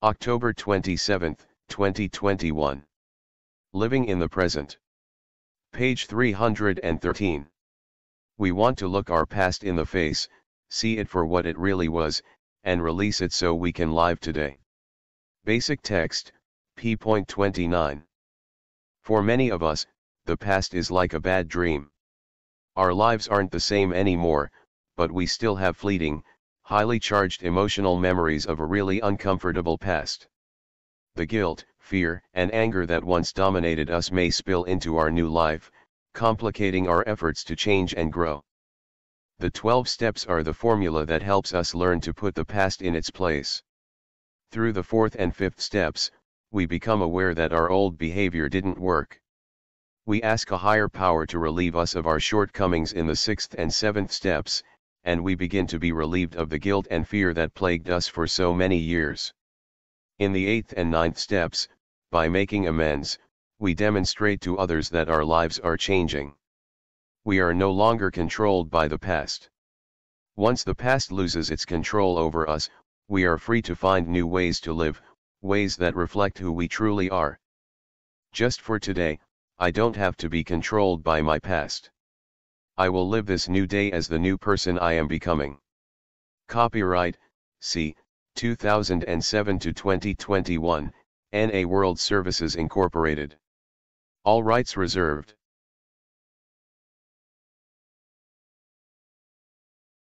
October 27, 2021. Living in the present. Page 313. We want to look our past in the face, see it for what it really was, and release it so we can live today. Basic text, p.29. For many of us, the past is like a bad dream. Our lives aren't the same anymore, but we still have fleeting, highly charged emotional memories of a really uncomfortable past. The guilt, fear, and anger that once dominated us may spill into our new life, complicating our efforts to change and grow. The 12 steps are the formula that helps us learn to put the past in its place. Through the fourth and fifth steps, we become aware that our old behavior didn't work. We ask a higher power to relieve us of our shortcomings in the sixth and seventh steps, and we begin to be relieved of the guilt and fear that plagued us for so many years. In the eighth and ninth steps, by making amends, we demonstrate to others that our lives are changing. We are no longer controlled by the past. Once the past loses its control over us, we are free to find new ways to live, ways that reflect who we truly are. Just for today, I don't have to be controlled by my past. I will live this new day as the new person I am becoming. Copyright, C. 2007 to 2021, NA World Services Incorporated. All rights reserved.